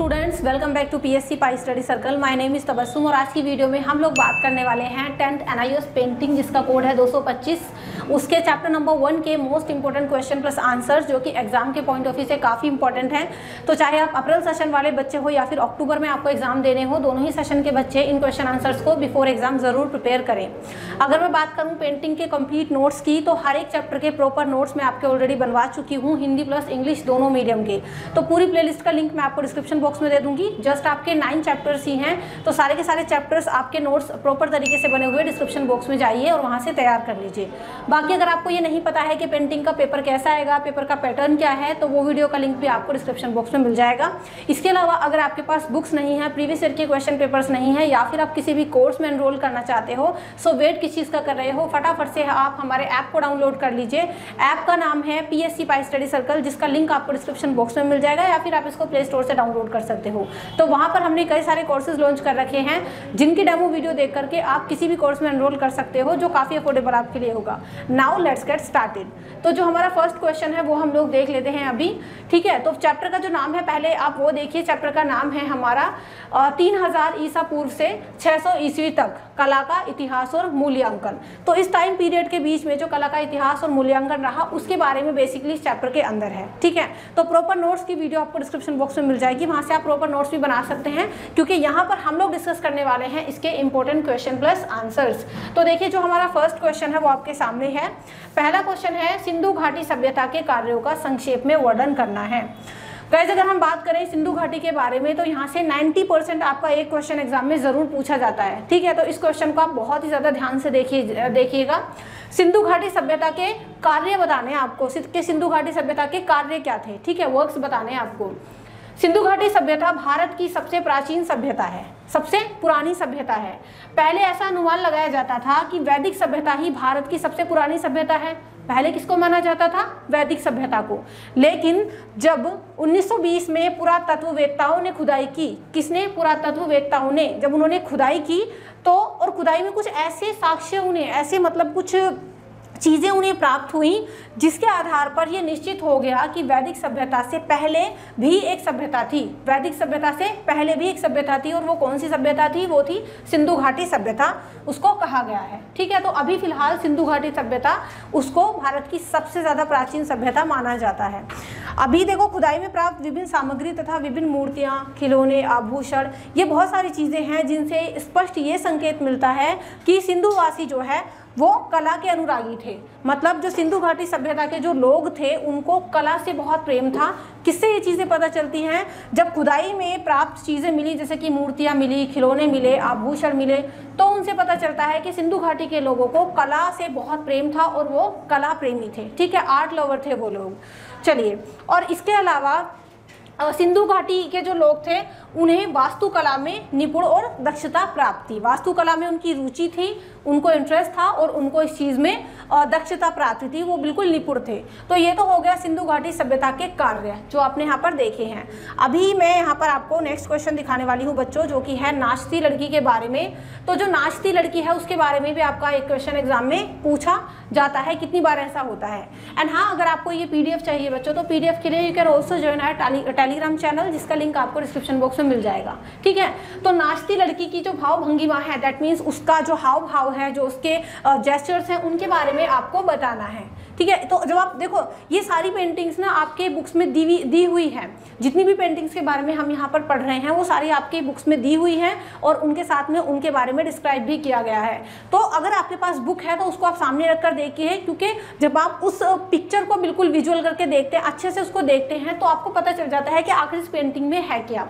Students welcome back to PSC pi study circle my name is Tabassum और आज की video में हम लोग बात करने वाले हैं टेंथ एनआईएस पेंटिंग जिसका कोड है 225 उसके चैप्टर नंबर वन के most important question plus answers जो कि एग्ज़ाम के पॉइंट ऑफ़ व्यू से काफ़ी इंपॉर्टेंट हैं। तो चाहे आप अप्रैल सेशन वाले बच्चे हो या फिर अक्टूबर में आपको एग्ज़ाम देने हो, दोनों ही सेशन के बच्चे इन क्वेश्चन आंसर्स को बिफोर एग्ज़ाम ज़रूर प्रिपेयर करें। अगर मैं बात करूँ पेंटिंग के कंप्लीट नोट्स की तो हर एक चैप्टर के प्रॉपर नोट्स मैं आपके ऑलरेडी बनवा चुकी हूँ, हिंदी प्लस इंग्लिश दोनों मीडियम के। तो पूरी प्लेलिस्ट का लिंक मैं आपको डिस्क्रिप्शन बॉक्स में दे दूँगी। जस्ट आपके नाइन चैप्टर्स ही हैं तो सारे के सारे चैप्टर्स आपके नोट्स प्रॉपर तरीके से बने हुए डिस्क्रिप्शन बॉक्स में जाइए और वहाँ से तैयार कर लीजिए। बाकी अगर आपको ये नहीं पता है कि पेंटिंग का पेपर कैसा आएगा पेपर का पैटर्न क्या है तो वो वीडियो का लिंक भी आपको डिस्क्रिप्शन बॉक्स में मिल जाएगा। इसके अलावा अगर आपके पास बुक्स नहीं है प्रीवियस ईयर के क्वेश्चन पेपर्स नहीं है, या फिर आप किसी भी कोर्स में एनरोल करना चाहते हो सो वेट किस चीज़ का कर रहे हो, फटाफट से आप हमारे ऐप को डाउनलोड कर लीजिए। ऐप का नाम है पी एस स्टडी सर्कल जिसका लिंक आपको डिस्क्रिप्शन बॉक्स में मिल जाएगा, या फिर आप इसको प्ले स्टोर से डाउनलोड कर सकते हो। तो वहाँ पर हमने कई सारे कोर्सेज लॉन्च कर रखे हैं, जिनकी डेमो वीडियो देख करके आप किसी भी कोर्स में एनरोल कर सकते हो, जो काफ़ी अफोर्डेबल आपके लिए होगा। नाउ लेट्स गेट स्टार्टेड तो जो हमारा फ़र्स्ट क्वेश्चन है, वो हम लोग देख लेते हैं अभी। ठीक है? तो चैप्टर का जो नाम है, पहले आप वो देखिए चैप्टर का नाम है हमारा तीन हज़ार ईसा पूर्व से 600 ईस्वी तक। कला का इतिहास और मूल्यांकन। तो इस टाइम पीरियड के बीच में जो कला का इतिहास और मूल्यांकन रहा, उसके बारे में बेसिकली इस चैप्टर के अंदर है, ठीक है? तो प्रॉपर नोट्स की वीडियो आपको डिस्क्रिप्शन बॉक्स में मिल जाएगी, वहाँ से आप प्रॉपर नोट्स भी बना सकते हैं, क्योंकि यहाँ पर हम लोग डिस्कस करने वाले हैं इसके इंपॉर्टेंट क्वेश्चन प्लस आंसर्स तो देखिए, जो हमारा फ़र्स्ट क्वेश्चन है, वो आपके सामने है। पहला क्वेश्चन है, सिंधु घाटी सभ्यता के कार्यों का संक्षेप में वर्णन करना है। गैस अगर हम बात करें सिंधु घाटी के बारे में तो यहाँ से 90 परसेंट आपका एक क्वेश्चन एग्ज़ाम में ज़रूर पूछा जाता है। ठीक है तो इस क्वेश्चन को आप बहुत ही ज़्यादा ध्यान से देखिए, देखिएगा। सिंधु घाटी सभ्यता के कार्य बताने आपको। कि सिंधु घाटी सभ्यता के कार्य क्या थे? ठीक है वर्क्स बताने आपको। सिंधु घाटी सभ्यता भारत की सबसे प्राचीन सभ्यता है, सबसे पुरानी सभ्यता है। पहले ऐसा अनुमान लगाया जाता था कि वैदिक सभ्यता ही भारत की सबसे पुरानी सभ्यता है। पहले किसको माना जाता था? वैदिक सभ्यता को। लेकिन जब 1920 में पुरातत्ववेत्ताओं ने खुदाई की, किसने? पुरातत्ववेत्ताओं ने। जब उन्होंने खुदाई की तो और खुदाई में कुछ ऐसे साक्ष्य उन्हें, ऐसे मतलब कुछ चीज़ें उन्हें प्राप्त हुई, जिसके आधार पर यह निश्चित हो गया कि वैदिक सभ्यता से पहले भी एक सभ्यता थी। वैदिक सभ्यता से पहले भी एक सभ्यता थी और वो कौन सी सभ्यता थी? वो थी सिंधु घाटी सभ्यता, उसको कहा गया है। ठीक है तो अभी फ़िलहाल सिंधु घाटी सभ्यता, उसको भारत की सबसे ज़्यादा प्राचीन सभ्यता माना जाता है। अभी देखो, खुदाई में प्राप्त विभिन्न सामग्री तथा विभिन्न मूर्तियाँ, खिलौने, आभूषण, ये बहुत सारी चीज़ें हैं जिनसे स्पष्ट ये संकेत मिलता है कि सिंधुवासी जो है वो कला के अनुरागी थे। मतलब जो सिंधु घाटी सभ्यता के जो लोग थे, उनको कला से बहुत प्रेम था। किससे ये चीज़ें पता चलती हैं? जब खुदाई में प्राप्त चीज़ें मिली, जैसे कि मूर्तियाँ मिली, खिलौने मिले, आभूषण मिले तो उनसे पता चलता है कि सिंधु घाटी के लोगों को कला से बहुत प्रेम था और वो कला प्रेमी थे। ठीक है आर्ट लवर थे वो लोग। चलिए, और इसके अलावा सिंधु घाटी के जो लोग थे, उन्हें वास्तुकला में निपुण और दक्षता प्राप्त थी। वास्तुकला में उनकी रुचि थी उनको इंटरेस्ट था और उनको इस चीज़ में दक्षता प्राप्त थी, वो बिल्कुल निपुण थे। तो ये तो हो गया सिंधु घाटी सभ्यता के कार्य, जो आपने यहाँ पर देखे हैं। अभी मैं यहाँ पर आपको नेक्स्ट क्वेश्चन दिखाने वाली हूँ बच्चों, जो कि है नाचती लड़की के बारे में। तो जो नाचती लड़की है, उसके बारे में भी आपका एक क्वेश्चन एग्ज़ाम में पूछा जाता है, कितनी बार ऐसा होता है। एंड हाँ अगर आपको ये पीडीएफ चाहिए बच्चों तो पीडीएफ के लिए you can also join our Telegram channel जिसका लिंक आपको डिस्क्रिप्शन बॉक्स में मिल जाएगा। ठीक है? तो नाचती लड़की की जो भाव भंगिमा है दैट मीन्स उसका जो हाव भाव है जो उसके जेस्टर्स हैं उनके बारे में आपको बताना है। ठीक है? तो जब आप देखो, ये सारी पेंटिंग्स ना आपके बुक्स में दी दी हुई है। जितनी भी पेंटिंग्स के बारे में हम यहाँ पर पढ़ रहे हैं, वो सारी आपके बुक्स में दी हुई हैं और उनके साथ में उनके बारे में डिस्क्राइब भी किया गया है। तो अगर आपके पास बुक है तो उसको आप सामने रख कर देखिए, क्योंकि जब आप उस पिक्चर को बिल्कुल विजुअल करके देखते हैं, अच्छे से उसको देखते हैं तो आपको पता चल जाता है कि आखिर इस पेंटिंग में है क्या।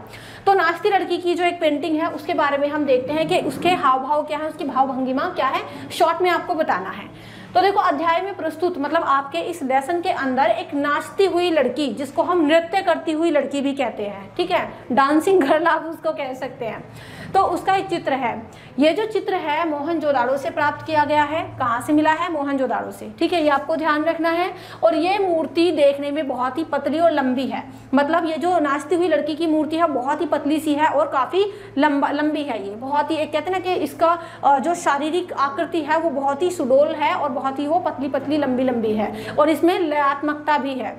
तो नाचती लड़की की जो एक पेंटिंग है, उसके बारे में हम देखते हैं कि उसके हाव भाव क्या है, उसकी भाव भंगिमा क्या है। शॉर्ट में आपको बताना है। तो देखो, अध्याय में प्रस्तुत मतलब आपके इस लेसन के अंदर एक नाचती हुई लड़की, जिसको हम नृत्य करती हुई लड़की भी कहते हैं, ठीक है? डांसिंग गर्ल आप उसको कह सकते हैं। तो उसका एक चित्र है। ये जो चित्र है, मोहन जोदाड़ो से प्राप्त किया गया है। कहाँ से मिला है? मोहन जोदाड़ो से। ठीक है, ये आपको ध्यान रखना है। और ये मूर्ति देखने में बहुत ही पतली और लंबी है। मतलब ये जो नाचती हुई लड़की की मूर्ति है बहुत ही पतली सी है और काफ़ी लंबा, लंबी है ये। बहुत ही, एक कहते हैं ना कि इसका जो शारीरिक आकृति है, वो बहुत ही सुडोल है और बहुत ही वो पतली पतली लंबी लंबी है। और इसमें लयात्मकता भी है।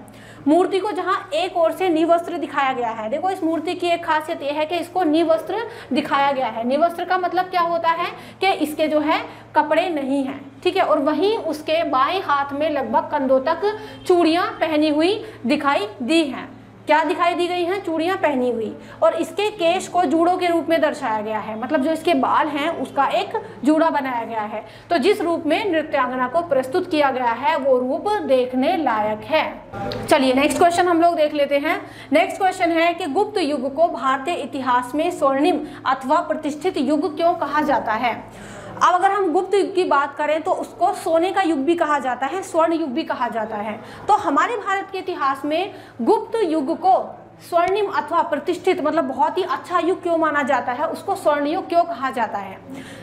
मूर्ति को जहाँ एक ओर से निवस्त्र दिखाया गया है। देखो, इस मूर्ति की एक खासियत यह है कि इसको निवस्त्र दिखाया गया है। निवस्त्र का मतलब क्या होता है कि इसके जो है कपड़े नहीं हैं, ठीक है? और वहीं उसके बाएँ हाथ में लगभग कंधों तक चूड़ियाँ पहनी हुई दिखाई दी हैं। क्या दिखाई दी गई हैं? चूड़ियाँ पहनी हुई। और इसके केश को जूड़ों के रूप में दर्शाया गया है। मतलब जो इसके बाल हैं, उसका एक जूड़ा बनाया गया है। तो जिस रूप में नृत्यांगना को प्रस्तुत किया गया है, वो रूप देखने लायक है। चलिए नेक्स्ट क्वेश्चन हम लोग देख लेते हैं। नेक्स्ट क्वेश्चन है कि गुप्त युग को भारतीय इतिहास में स्वर्णिम अथवा प्रतिष्ठित युग क्यों कहा जाता है? अब अगर हम गुप्त युग की बात करें तो उसको सोने का युग भी कहा जाता है, स्वर्ण युग भी कहा जाता है। तो हमारे भारत के इतिहास में गुप्त युग को स्वर्णिम अथवा प्रतिष्ठित मतलब बहुत ही अच्छा युग क्यों माना जाता है, उसको स्वर्ण युग क्यों कहा जाता है?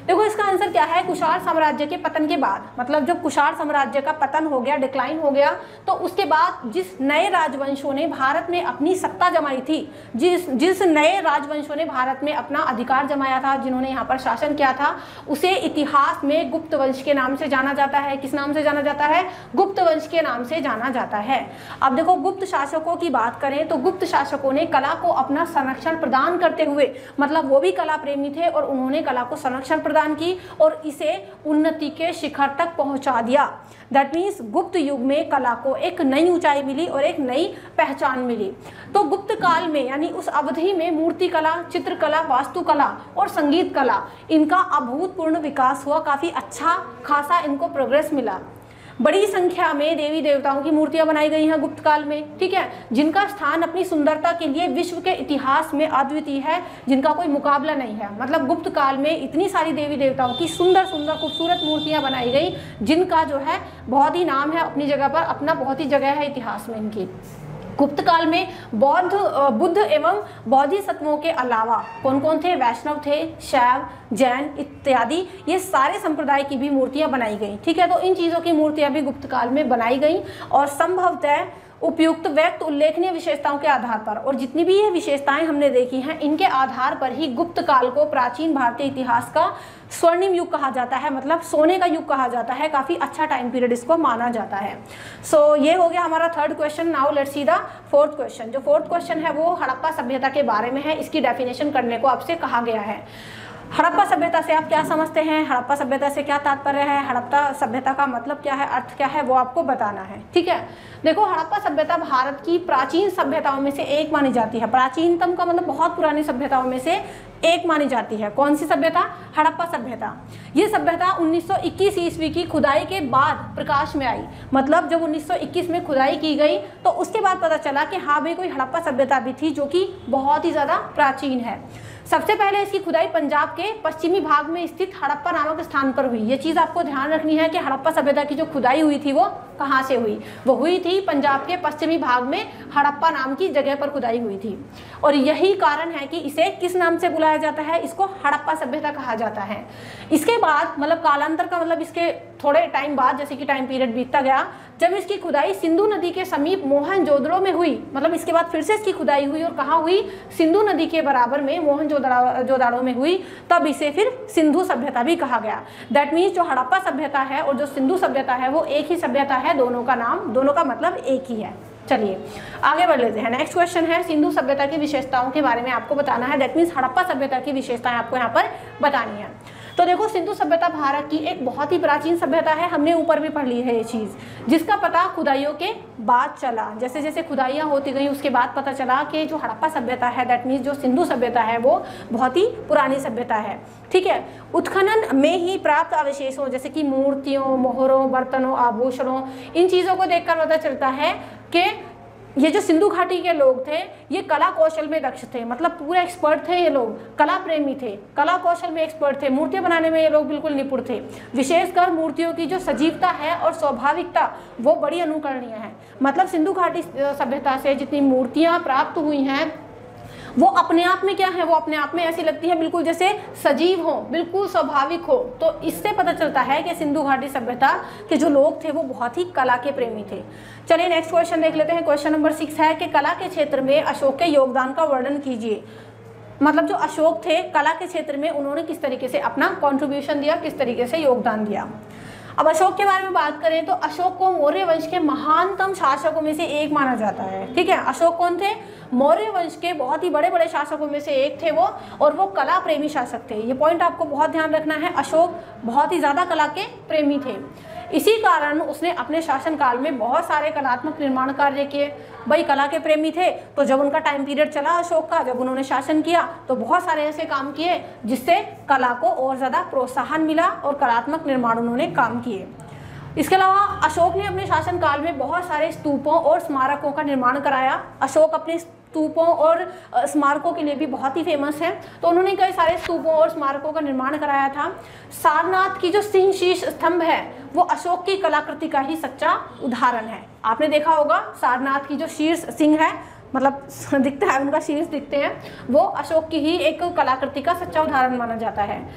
देखो, इसका आंसर क्या है? कुषाण साम्राज्य के पतन के बाद। मतलब जब कुषाण साम्राज्य का पतन हो गया डिक्लाइन हो गया तो उसके बाद जिस नए राजवंशों ने भारत में अपनी सत्ता जमाई थी, जिस जिस नए राजवंशों ने भारत में अपना अधिकार जमाया था, जिन्होंने यहाँ पर शासन किया था, उसे इतिहास में गुप्त वंश के नाम से जाना जाता है। किस नाम से जाना जाता है? गुप्त वंश के नाम से जाना जाता है। अब देखो, गुप्त शासकों की बात करें तो गुप्त शासक शासकों ने कला को अपना संरक्षण प्रदान करते हुए मतलब वो भी कला प्रेमी थे और उन्होंने कला को संरक्षण प्रदान की और इसे उन्नति के शिखर तक पहुँचा दिया। दैट मीन्स गुप्त युग में कला को एक नई ऊंचाई मिली और एक नई पहचान मिली। तो गुप्त काल में, यानी उस अवधि में मूर्ति कला, चित्रकला, वास्तुकला और संगीत कला, इनका अभूतपूर्ण विकास हुआ। काफ़ी अच्छा खासा इनको प्रोग्रेस मिला। बड़ी संख्या में देवी देवताओं की मूर्तियाँ बनाई गई हैं गुप्त काल में, ठीक है? जिनका स्थान अपनी सुंदरता के लिए विश्व के इतिहास में अद्वितीय है, जिनका कोई मुकाबला नहीं है। मतलब गुप्त काल में इतनी सारी देवी देवताओं की सुंदर सुंदर खूबसूरत मूर्तियाँ बनाई गई, जिनका जो है, बहुत ही नाम है अपनी जगह पर, अपना बहुत ही जगह है इतिहास में इनकी। गुप्त काल में बौद्ध बुद्ध एवं बौद्धि सत्वों के अलावा कौन कौन थे? वैष्णव थे, शैव, जैन इत्यादि। ये सारे संप्रदाय की भी मूर्तियाँ बनाई गई। ठीक है तो इन चीज़ों की मूर्तियाँ भी गुप्त काल में बनाई गई और संभवतः उपयुक्त व्यक्त उल्लेखनीय विशेषताओं के आधार पर। और जितनी भी ये विशेषताएँ हमने देखी हैं इनके आधार पर ही गुप्त काल को प्राचीन भारतीय इतिहास का स्वर्णिम युग कहा जाता है मतलब सोने का युग कहा जाता है। काफ़ी अच्छा टाइम पीरियड इसको माना जाता है। सो so, ये हो गया हमारा third question now let's see the fourth question जो फोर्थ क्वेश्चन है वो हड़प्पा सभ्यता के बारे में है। इसकी डेफिनेशन करने को आपसे कहा गया है। हड़प्पा सभ्यता से आप क्या समझते हैं? हड़प्पा सभ्यता से क्या तात्पर्य है? हड़प्पा सभ्यता का मतलब क्या है? अर्थ क्या है? वो आपको बताना है। ठीक है? देखो, हड़प्पा सभ्यता भारत की प्राचीन सभ्यताओं में से एक मानी जाती है। प्राचीनतम का मतलब बहुत पुरानी सभ्यताओं में से एक मानी जाती है। कौन सी सभ्यता? हड़प्पा सभ्यता। ये सभ्यता 1921 ईस्वी की खुदाई के बाद प्रकाश में आई। मतलब जब 1921 में खुदाई की गई तो उसके बाद पता चला कि हाँ भाई, कोई हड़प्पा सभ्यता भी थी जो कि बहुत ही ज़्यादा प्राचीन है। सबसे पहले इसकी खुदाई पंजाब के पश्चिमी भाग में स्थित हड़प्पा नामक स्थान पर हुई। ये चीज़ आपको ध्यान रखनी है कि हड़प्पा सभ्यता की जो खुदाई हुई थी वो कहाँ से हुई? वो हुई थी पंजाब के पश्चिमी भाग में हड़प्पा नाम की जगह पर खुदाई हुई थी। और यही कारण है कि इसे किस नाम से बुलाया जाता है? इसको हड़प्पा सभ्यता कहा जाता है। इसके बाद मतलब कालांतर का मतलब इसके थोड़े टाइम बाद, जैसे कि टाइम पीरियड बीतता गया, जब इसकी खुदाई सिंधु नदी के समीप मोहन जोदड़ो में हुई मतलब इसके बाद फिर से इसकी खुदाई हुई और कहाँ हुई? सिंधु नदी के बराबर में मोहन जोदाड़ो में हुई, तब इसे फिर सिंधु सभ्यता भी कहा गया। दैट मीन्स जो हड़प्पा सभ्यता है और जो सिंधु सभ्यता है, वो एक ही सभ्यता है, दोनों का नाम, दोनों का मतलब एक ही है। चलिए, आगे बढ़ लेते हैं। नेक्स्ट क्वेश्चन है, सिंधु सभ्यता की विशेषताओं के बारे में आपको बताना है। दैट मीन्स हड़प्पा सभ्यता की विशेषताएँ आपको यहाँ पर बतानी है। तो देखो, सिंधु सभ्यता भारत की एक बहुत ही प्राचीन सभ्यता है। हमने ऊपर भी पढ़ ली है ये चीज़, जिसका पता खुदाइयों के बाद चला। जैसे जैसे खुदाइयाँ होती गई, उसके बाद पता चला कि जो हड़प्पा सभ्यता है दैट मीन्स जो सिंधु सभ्यता है, वो बहुत ही पुरानी सभ्यता है। ठीक है? उत्खनन में ही प्राप्त अवशेषों, जैसे कि मूर्तियों, मोहरों, बर्तनों, आभूषणों, इन चीज़ों को देखकर पता चलता है कि ये जो सिंधु घाटी के लोग थे, ये कला कौशल में दक्ष थे मतलब पूरे एक्सपर्ट थे ये लोग, कला प्रेमी थे, कला कौशल में एक्सपर्ट थे, मूर्तियाँ बनाने में ये लोग बिल्कुल निपुण थे। विशेषकर मूर्तियों की जो सजीवता है और स्वाभाविकता, वो बड़ी अनुकरणीय है। मतलब सिंधु घाटी सभ्यता से जितनी मूर्तियाँ प्राप्त हुई हैं वो अपने आप में क्या है? वो अपने आप में ऐसी लगती है, बिल्कुल जैसे सजीव हो, बिल्कुल स्वाभाविक हो। तो इससे पता चलता है कि सिंधु घाटी सभ्यता के जो लोग थे, वो बहुत ही कला के प्रेमी थे। चलिए नेक्स्ट क्वेश्चन देख लेते हैं। क्वेश्चन नंबर सिक्स है कि कला के क्षेत्र में अशोक के योगदान का वर्णन कीजिए। मतलब जो अशोक थे, कला के क्षेत्र में उन्होंने किस तरीके से अपना कॉन्ट्रीब्यूशन दिया, किस तरीके से योगदान दिया? अब अशोक के बारे में बात करें तो अशोक को मौर्य वंश के महानतम शासकों में से एक माना जाता है। ठीक है? अशोक कौन थे? मौर्य वंश के बहुत ही बड़े बड़े शासकों में से एक थे वो, और वो कला प्रेमी शासक थे। ये पॉइंट आपको बहुत ध्यान रखना है। अशोक बहुत ही ज़्यादा कला के प्रेमी थे। इसी कारण उसने अपने शासनकाल में बहुत सारे कलात्मक निर्माण कार्य किए। भाई, कला के प्रेमी थे तो जब उनका टाइम पीरियड चला अशोक का, जब उन्होंने शासन किया तो बहुत सारे ऐसे काम किए, जिससे कला को और ज़्यादा प्रोत्साहन मिला और कलात्मक निर्माण उन्होंने काम किए। इसके अलावा अशोक ने अपने शासनकाल में बहुत सारे स्तूपों और स्मारकों का निर्माण कराया। अशोक अपने स्तूपों और स्मारकों के लिए भी बहुत ही फ़ेमस है। तो उन्होंने कई सारे स्तूपों और स्मारकों का निर्माण कराया था। सारनाथ की जो सिंह शीश स्तंभ है, वो अशोक की कलाकृति का ही सच्चा उदाहरण है। आपने देखा होगा, सारनाथ की जो शीर्ष सिंह है मतलब दिखता है, उनका शीर्ष दिखते हैं, वो अशोक की ही एक कलाकृति का सच्चा उदाहरण माना जाता है।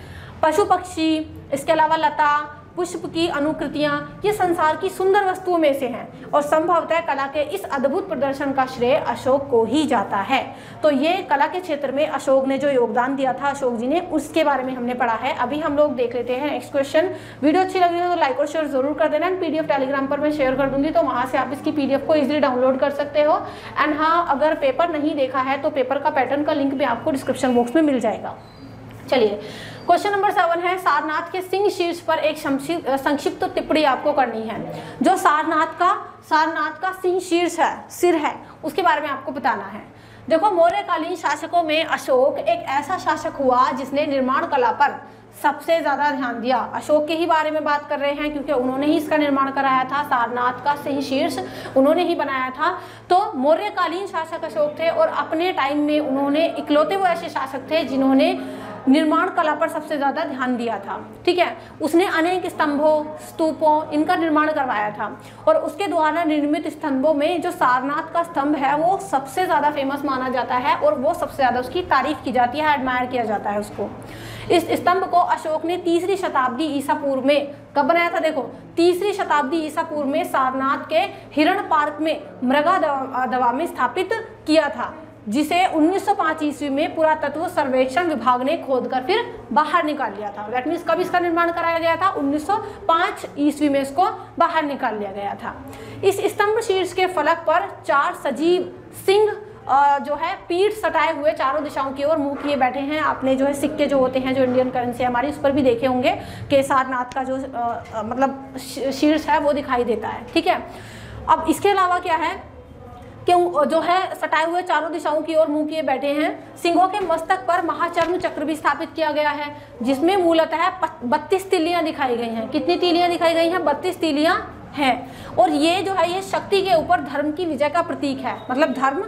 पशु पक्षी, इसके अलावा लता पुष्प की अनुकृतियाँ ये संसार की सुंदर वस्तुओं में से हैं और संभवतः कला के इस अद्भुत प्रदर्शन का श्रेय अशोक को ही जाता है। तो ये कला के क्षेत्र में अशोक ने जो योगदान दिया था, अशोक जी ने, उसके बारे में हमने पढ़ा है। अभी हम लोग देख लेते हैं नेक्स्ट क्वेश्चन वीडियो अच्छी लगी हो तो लाइक और शेयर ज़रूर कर देना। पीडीएफ टेलीग्राम पर मैं शेयर कर दूँगी तो वहाँ से आप इसकी पीडीएफ को इजिली डाउनलोड कर सकते हो। एंड हाँ अगर पेपर नहीं देखा है तो पेपर का पैटर्न का लिंक भी आपको डिस्क्रिप्शन बॉक्स में मिल जाएगा। चलिए क्वेश्चन नंबर सेवन है, सारनाथ के सिंह शीर्ष पर एक संक्षिप्त टिप्पणी आपको करनी है। जो सारनाथ का सारनाथ का सिंह शीर्ष है, सिर है, उसके बारे में आपको बताना है। देखो, मौर्यकालीन शासकों में अशोक एक ऐसा शासक हुआ जिसने निर्माण कला पर सबसे ज़्यादा ध्यान दिया। अशोक के ही बारे में बात कर रहे हैं, क्योंकि उन्होंने ही इसका निर्माण कराया था, सारनाथ का सिंह शीर्ष उन्होंने ही बनाया था। तो मौर्यकालीन शासक अशोक थे और अपने टाइम में उन्होंने इकलौते वो ऐसे शासक थे जिन्होंने निर्माण कला पर सबसे ज़्यादा ध्यान दिया था, ठीक है? उसने अनेक स्तंभों, स्तूपों, इनका निर्माण करवाया था और उसके द्वारा निर्मित स्तंभों में जो सारनाथ का स्तंभ है, वो सबसे ज़्यादा फ़ेमस माना जाता है और वो सबसे ज़्यादा उसकी तारीफ़ की जाती है एडमायर किया जाता है उसको। इस स्तंभ को अशोक ने तीसरी शताब्दी ईसा पूर्व में, कब बनाया था देखो? तीसरी शताब्दी ईसा पूर्व में सारनाथ के हिरण पार्क में मृगा दवा में स्थापित किया था। जिसे 1905 ईस्वी में पुरातत्व सर्वेक्षण विभाग ने खोदकर फिर बाहर निकाल लिया था। दैट मीन्स कब इसका निर्माण कराया गया था? 1905 ईस्वी में इसको बाहर निकाल लिया गया था। इस स्तंभ शीर्ष के फलक पर चार सजीव सिंह जो है पीठ सटाए हुए चारों दिशाओं की ओर मुँह किए बैठे हैं। आपने जो है सिक्के जो होते हैं जो इंडियन करेंसी है हमारी उस पर भी देखे होंगे। कि सारनाथ का जो आ, मतलब शीर्ष है वो दिखाई देता है। ठीक है? अब इसके अलावा क्या है? कि जो है, सटाए हुए चारों दिशाओं की ओर मुँह किए बैठे हैं। सिंहों के मस्तक पर महाचर्म चक्र भी स्थापित किया गया है, जिसमें मूलतः बत्तीस तिलियाँ दिखाई गई हैं। कितनी तिलियाँ दिखाई गई हैं? बत्तीस तिलियाँ हैं। और ये जो है, ये शक्ति के ऊपर धर्म की विजय का प्रतीक है। मतलब धर्म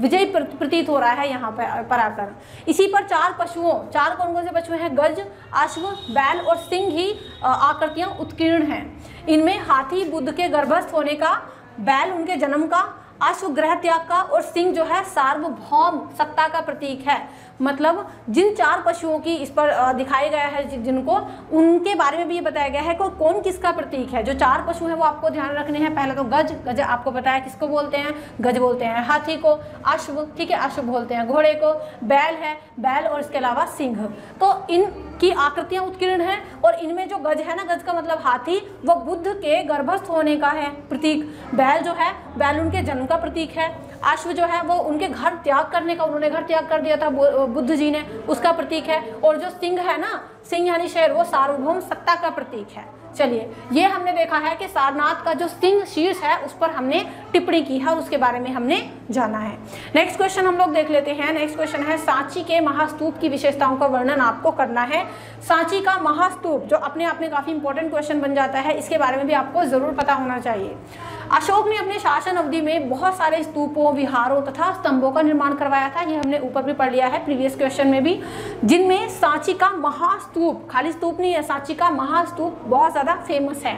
विजय प्रतीत हो रहा है यहाँ पर पर आकर। इसी पर चार पशुओं, चार कौन कौन से पशु हैं, गज, अश्व, बैल और सिंह ही आकृतियाँ उत्कीर्ण हैं। इनमें हाथी, बुद्ध के गर्भस्थ होने का, बैल उनके जन्म का अश्व ग्रह त्याग का और सिंह जो है सार्वभौम सत्ता का प्रतीक है। मतलब जिन चार पशुओं की इस पर दिखाया गया है जिनको, उनके बारे में भी ये बताया गया है कि कौन किसका प्रतीक है। जो चार पशु हैं वो आपको ध्यान रखने हैं। पहले तो गज गज आपको बताया किसको बोलते हैं? गज बोलते हैं हाथी को, अश्व, ठीक है, अश्व बोलते हैं घोड़े को, बैल है, बैल और इसके अलावा सिंह। तो इन की आकृतियाँ उत्कीर्ण हैं और इनमें जो गज है ना, गज का मतलब हाथी, वो बुद्ध के गर्भस्थ होने का है प्रतीक। बैल जो है बैल उनके जन्म का प्रतीक है। अश्व जो है, वो उनके घर त्याग करने का, उन्होंने घर त्याग कर दिया था बुद्ध जी ने, उसका प्रतीक है। और जो सिंह है ना सिंह यानी शेर, वो सार्वभौम सत्ता का प्रतीक है। चलिए, ये हमने देखा है कि सारनाथ का जो सिंह शीर्ष है, उस पर हमने टिप्पणी की है और उसके बारे में हमने जाना है। नेक्स्ट क्वेश्चन हम लोग देख लेते हैं। नेक्स्ट क्वेश्चन है, सांची के महास्तूप की विशेषताओं का वर्णन आपको करना है। सांची का महास्तूप, जो अपने आप में काफ़ी इंपॉर्टेंट क्वेश्चन बन जाता है, इसके बारे में भी आपको ज़रूर पता होना चाहिए। अशोक ने अपने शासन अवधि में बहुत सारे स्तूपों, विहारों तथा स्तंभों का निर्माण करवाया था। ये हमने ऊपर भी पढ़ लिया है प्रीवियस क्वेश्चन में भी। जिनमें सांची का महास्तूप खाली स्तूप नहीं है, सांची का महास्तूप बहुत ज़्यादा फ़ेमस है।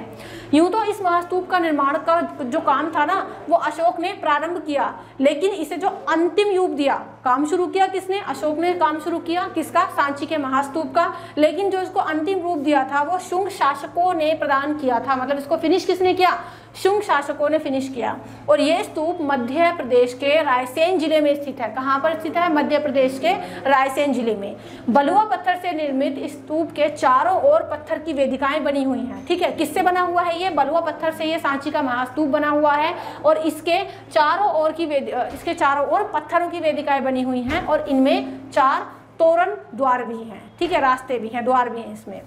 यूँ तो इस महास्तूप का निर्माण का जो काम था ना, वो अशोक ने प्रारंभ किया, लेकिन इसे जो अंतिम रूप दिया, काम शुरू किया किसने? अशोक ने काम शुरू किया किसका? सांची के महास्तूप का। लेकिन जो इसको अंतिम रूप दिया था, वो शुंग शासकों ने प्रदान किया था। मतलब इसको फिनिश किसने किया? शुंग शासकों ने फिनिश किया। और ये स्तूप मध्य प्रदेश के रायसेन ज़िले में स्थित है। कहाँ पर स्थित है? मध्य प्रदेश के रायसेन ज़िले में। बलुआ पत्थर से निर्मित इस स्तूप के चारों ओर पत्थर की वेदिकाएँ बनी हुई हैं। ठीक है? किससे बना हुआ है ये? बलुआ पत्थर से ये सांची का महास्तूप बना हुआ है। और इसके चारों ओर की इसके चारों ओर पत्थरों की वेदिकाएँ बनी हुई हैं। और इनमें चार तोरण द्वार भी हैं। ठीक है? रास्ते भी हैं, द्वार भी हैं इसमें।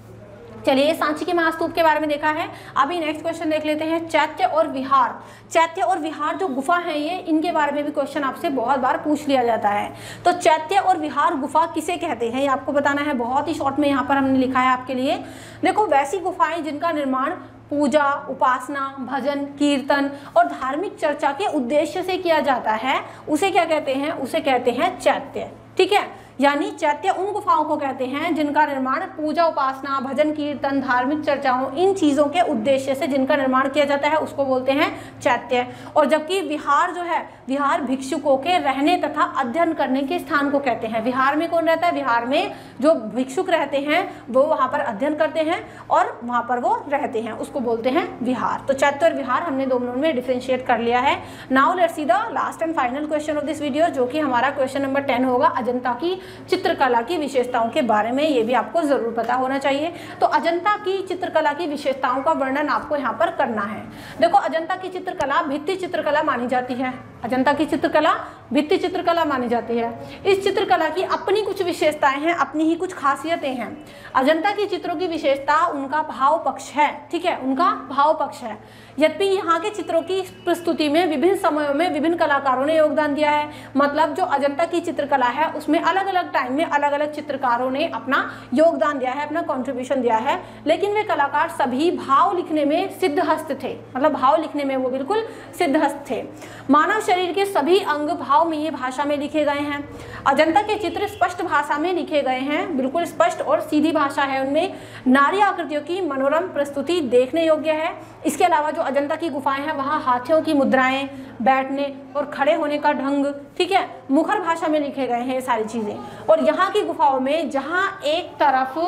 चलिए, सांची के महास्तूप के बारे में देखा है। अभी नेक्स्ट क्वेश्चन देख लेते हैं, चैत्य और विहार। चैत्य और विहार जो गुफा है ये, इनके बारे में भी क्वेश्चन आपसे बहुत बार पूछ लिया जाता है। तो चैत्य और विहार गुफा किसे कहते हैं, ये आपको बताना है। बहुत ही शॉर्ट में यहाँ पर हमने लिखा है आपके लिए। देखो, वैसी गुफाएँ जिनका निर्माण पूजा, उपासना, भजन, कीर्तन और धार्मिक चर्चा के उद्देश्य से किया जाता है, उसे क्या कहते हैं? उसे कहते हैं चैत्य। ठीक है? यानी चैत्य उन गुफाओं को कहते हैं जिनका निर्माण पूजा, उपासना, भजन, कीर्तन, धार्मिक चर्चाओं, इन चीज़ों के उद्देश्य से जिनका निर्माण किया जाता है, उसको बोलते हैं चैत्य। और जबकि विहार जो है, विहार भिक्षुकों के रहने तथा अध्ययन करने के स्थान को कहते हैं। विहार में कौन रहता है? विहार में जो भिक्षुक रहते हैं, वो वहाँ पर अध्ययन करते हैं और वहाँ पर वो रहते हैं। उसको बोलते हैं विहार। तो चैत्य और विहार हमने दोनों में डिफ्रेंशिएट कर लिया है। Now let's see the last and final question of this video जो कि हमारा क्वेश्चन नंबर टेन होगा अजंता की चित्रकला की विशेषताओं के बारे में ये भी आपको ज़रूर पता होना चाहिए। तो अजंता की चित्रकला की विशेषताओं का वर्णन आपको यहाँ पर करना है। देखो, अजंता की चित्रकला भित्ति चित्रकला मानी जाती है। अजंता की चित्रकला, भित्ति चित्रकला मानी जाती है। इस चित्रकला की अपनी कुछ विशेषताएँ हैं, अपनी ही कुछ खासियतें हैं। अजंता की चित्रों की विशेषता उनका भाव पक्ष है, ठीक है? उनका भाव पक्ष है। यद्यपि यहाँ के चित्रों की प्रस्तुति में विभिन्न समयों में विभिन्न कलाकारों ने योगदान दिया है मतलब जो अजंता की चित्रकला है, उसमें अलग अलग टाइम में अलग अलग चित्रकारों ने अपना योगदान दिया है, अपना कॉन्ट्रीब्यूशन दिया है, लेकिन वे कलाकार सभी भाव लिखने में सिद्धहस्त थे। मतलब भाव लिखने में वो बिल्कुल सिद्धहस्त थे। मानव शरीर के सभी अंग भाव में ये भाषा में लिखे गए हैं। अजंता के चित्र स्पष्ट भाषा में लिखे गए हैं। बिल्कुल स्पष्ट और सीधी भाषा है उनमें। नारी आकृतियों की मनोरम प्रस्तुति देखने योग्य है। इसके अलावा जो अजंता की गुफाएँ हैं, वहाँ हाथियों की मुद्राएँ, बैठने और खड़े होने का ढंग, ठीक है? मुखर भाषा में लिखे गए हैं ये सारी चीज़ें। और यहाँ की गुफाओं में जहाँ एक तरफ़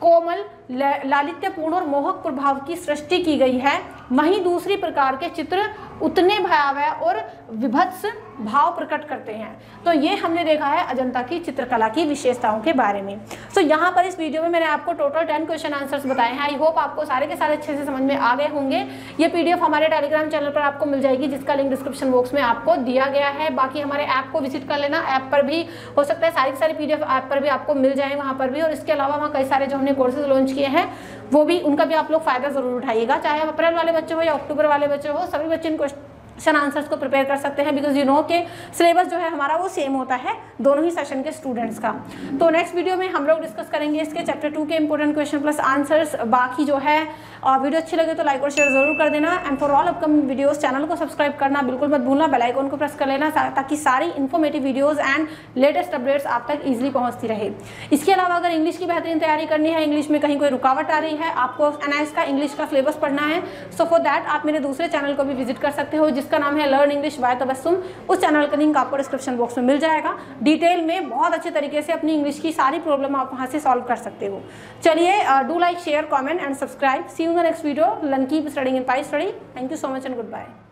कोमल लालित्यपूर्ण और मोहक प्रभाव की सृष्टि की गई है। वहीं दूसरी प्रकार के चित्र उतने भयावह और विभत्स भाव प्रकट करते हैं। तो ये हमने देखा है अजंता की चित्रकला की विशेषताओं के बारे में। तो यहाँ पर इस वीडियो में मैंने आपको टोटल टेन क्वेश्चन आंसर्स बताए हैं। आई होप आपको सारे के सारे अच्छे से समझ में आ गए होंगे। ये पीडीएफ हमारे टेलीग्राम चैनल पर आपको मिल जाएगी, जिसका लिंक डिस्क्रिप्शन बॉक्स में आपको दिया गया है। बाकी हमारे ऐप को विज़िट कर लेना। ऐप पर भी हो सकता है सारी सारी पीडीएफ ऐप पर भी आपको मिल जाए वहाँ पर भी। और इसके अलावा वहाँ कई सारे जो हमने कोर्सेज लॉन्च किए हैं। वो भी, उनका भी आप लोग फ़ायदा ज़रूर उठाइएगा। चाहे अप्रैल वाले बच्चे हो या अक्टूबर वाले बच्चे हो, सभी बच्चे इनको क्वेश्चन आंसर्स को प्रिपेयर कर सकते हैं बिकॉज़ यू नो के सिलेबस जो है हमारा वो सेम होता है दोनों ही सेशन के स्टूडेंट्स का। तो नेक्स्ट वीडियो में हम लोग डिस्कस करेंगे इसके चैप्टर टू के इंपॉर्टेंट क्वेश्चन प्लस आंसर्स बाकी जो है और वीडियो अच्छी लगे तो लाइक और शेयर ज़रूर कर देना। And for all upcoming videos channel को सब्सक्राइब करना। बिल्कुल मत भूलना बेल आइकन को प्रेस कर लेना ताकि सारी informative videos and latest updates आप तक इजीली पहुँचती रहे। इसके अलावा अगर इंग्लिश की बेहतरीन तैयारी करनी है इंग्लिश में कहीं कोई रुकावट आ रही है, आपको एन का इंग्लिश का सिलेबस पढ़ना है। सो फॉर दैट आप मेरे दूसरे चैनल को भी विज़िट कर सकते हो जिसका नाम है लर्न इंग्लिश बाय तबस्सुम उस चैनल का लिंक आपको डिस्क्रिप्शन बॉक्स में मिल जाएगा। डिटेल में बहुत अच्छे तरीके से अपनी इंग्लिश की सारी प्रॉब्लम आप वहाँ से सॉल्व कर सकते हो। चलिए do like share comment and subscribe see you the next video लन keep studying in pi study thank you so much and good goodbye.